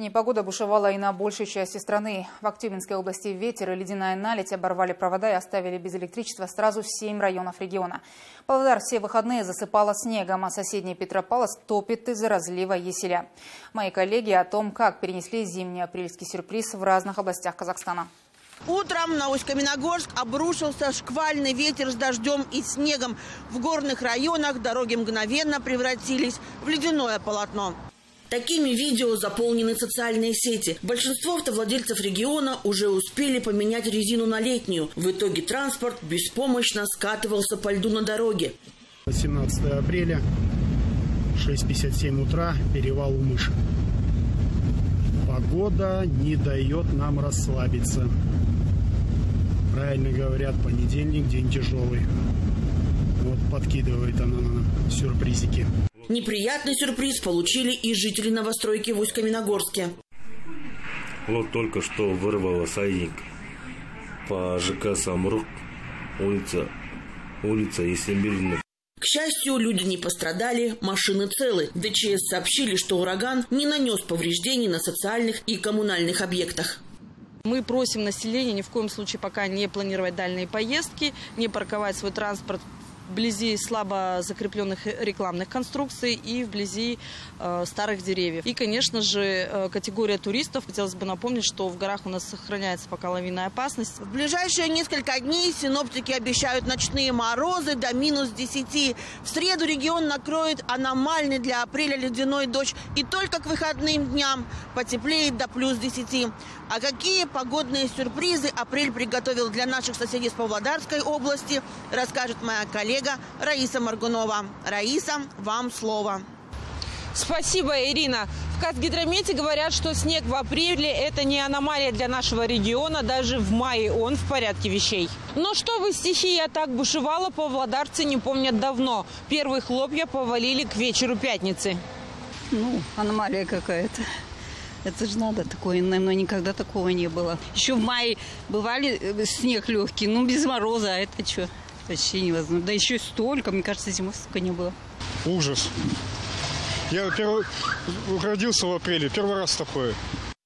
Непогода бушевала и на большей части страны. В Актюбинской области ветер и ледяная наледь оборвали провода и оставили без электричества сразу семь районов региона. Павлодар все выходные засыпала снегом, а соседний Петропавловск топит из-за разлива Еселя. Мои коллеги о том, как перенесли зимний апрельский сюрприз в разных областях Казахстана. Утром на Усть-Каменогорск обрушился шквальный ветер с дождем и снегом. В горных районах дороги мгновенно превратились в ледяное полотно. Такими видео заполнены социальные сети. Большинство автовладельцев региона уже успели поменять резину на летнюю. В итоге транспорт беспомощно скатывался по льду на дороге. 17 апреля, 6.57 утра, перевал Умыш. Погода не дает нам расслабиться. Правильно говорят, понедельник день тяжелый. Вот подкидывает она нам сюрпризики. Неприятный сюрприз получили и жители новостройки в Усть-Каменогорске. Вот только что вырвало сайник по ЖК «Самрук», улица, улица Есенберлина. К счастью, люди не пострадали, машины целы. ДЧС сообщили, что ураган не нанес повреждений на социальных и коммунальных объектах. Мы просим население ни в коем случае пока не планировать дальние поездки, не парковать свой транспорт вблизи слабо закрепленных рекламных конструкций и вблизи э, старых деревьев. И, конечно же, э, категория туристов. Хотелось бы напомнить, что в горах у нас сохраняется пока лавинная опасность. В ближайшие несколько дней синоптики обещают ночные морозы до минус 10. В среду регион накроет аномальный для апреля ледяной дождь. И только к выходным дням потеплеет до плюс 10. А какие погодные сюрпризы апрель приготовил для наших соседей с Павлодарской области, расскажет моя коллега Раиса Маргунова. Раиса, вам слово. Спасибо, Ирина. В Казгидромете говорят, что снег в апреле – это не аномалия для нашего региона. Даже в мае он в порядке вещей. Но что вы стихия так бушевала, павлодарцы не помнят давно. Первые хлопья повалили к вечеру пятницы. Ну, аномалия какая-то. Это же надо такое, но никогда такого не было. Еще в мае бывали э, снег легкий, ну без мороза, а это что? Почти невозможно. Да еще столько, мне кажется, зимой столько не было. Ужас. Я первый, родился в апреле, первый раз такое.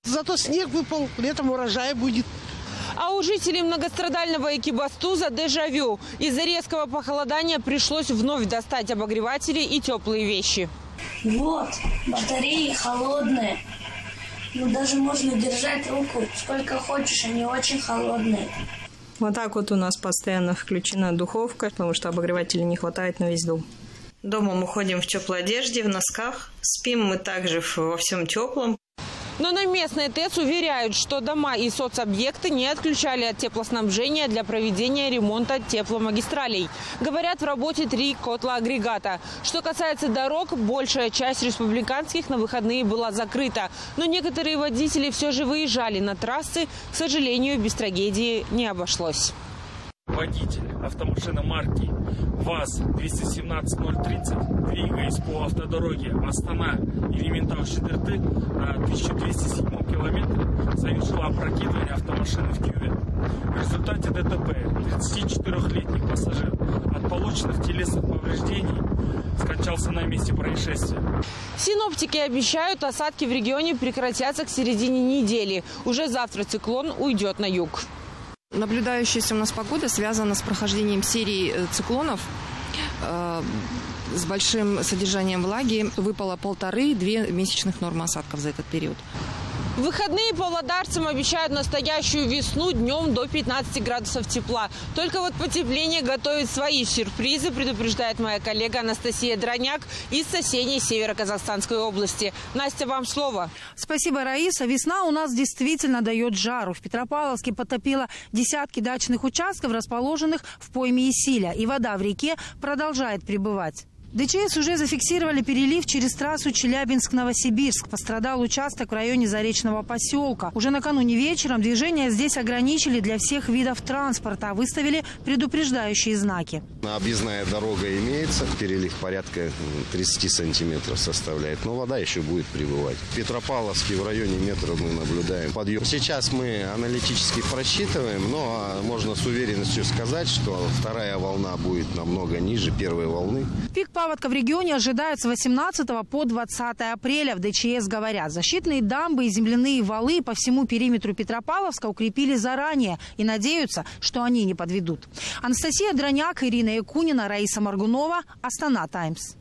Зато снег выпал, летом урожай будет. А у жителей многострадального Экибастуза дежавю. Из-за резкого похолодания пришлось вновь достать обогреватели и теплые вещи. Вот, батареи холодные. Ну, даже можно держать руку сколько хочешь, они очень холодные. Вот так вот у нас постоянно включена духовка, потому что обогревателей не хватает на весь дом. Дома мы ходим в теплой одежде, в носках. Спим мы также во всем теплом. Но на местной ТЭЦ уверяют, что дома и соцобъекты не отключали от теплоснабжения для проведения ремонта тепломагистралей. Говорят, в работе три котла-агрегата. Что касается дорог, большая часть республиканских на выходные была закрыта. Но некоторые водители все же выезжали на трассы. К сожалению, без трагедии не обошлось. Водитель автомашины марки ВАЗ-217-030, двигаясь по автодороге Астана Ерементау-Шидырты на 1207 километре, совершил опрокидывание автомашины в кювет. В результате ДТП 34-летний пассажир от полученных телесных повреждений скончался на месте происшествия. Синоптики обещают, осадки в регионе прекратятся к середине недели. Уже завтра циклон уйдет на юг. Наблюдающаяся у нас погода связана с прохождением серии э, циклонов э, с большим содержанием влаги. Выпало полторы-две месячных нормы осадков за этот период. В выходные павлодарцам обещают настоящую весну днем до 15 градусов тепла. Только вот потепление готовит свои сюрпризы, предупреждает моя коллега Анастасия Дроняк из соседней северо-казахстанской области. Настя, вам слово. Спасибо, Раиса. Весна у нас действительно дает жару. В Петропавловске потопило десятки дачных участков, расположенных в пойме Исиля. И вода в реке продолжает прибывать. ДЧС уже зафиксировали перелив через трассу Челябинск-Новосибирск. Пострадал участок в районе Заречного поселка. Уже накануне вечером движение здесь ограничили для всех видов транспорта. А выставили предупреждающие знаки. Объездная дорога имеется. Перелив порядка 30 сантиметров составляет. Но вода еще будет прибывать. В Петропавловске в районе метра мы наблюдаем подъем. Сейчас мы аналитически просчитываем, но можно с уверенностью сказать, что вторая волна будет намного ниже первой волны. Пик по паводка в регионе ожидают с 18 по 20 апреля. В ДЧС говорят, защитные дамбы и земляные валы по всему периметру Петропавловска укрепили заранее и надеются, что они не подведут. Анастасия Дроняк, Ирина Якунина, Раиса Маргунова. Астана Таймс.